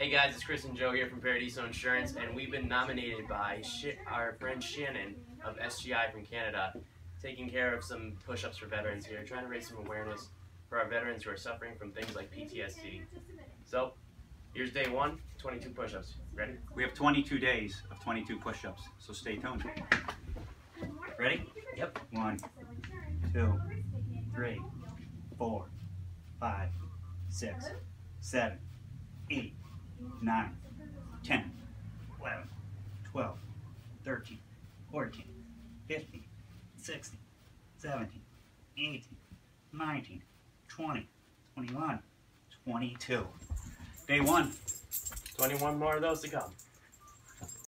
Hey guys, it's Chris and Joe here from Paradiso Insurance, and we've been nominated by Sh our friend Shannon of SGI from Canada, taking care of some push-ups for veterans here, trying to raise some awareness for our veterans who are suffering from things like PTSD. So, here's day one, 22 push-ups. Ready? We have 22 days of 22 push-ups, so stay tuned. Ready? Yep. One, two, three, four, five, six, seven, eight, nine, 10, 11, 12, 13, 14, 15, 16, 17, 18, 19, 20, 21, 22. Day one. 21 more of those to come.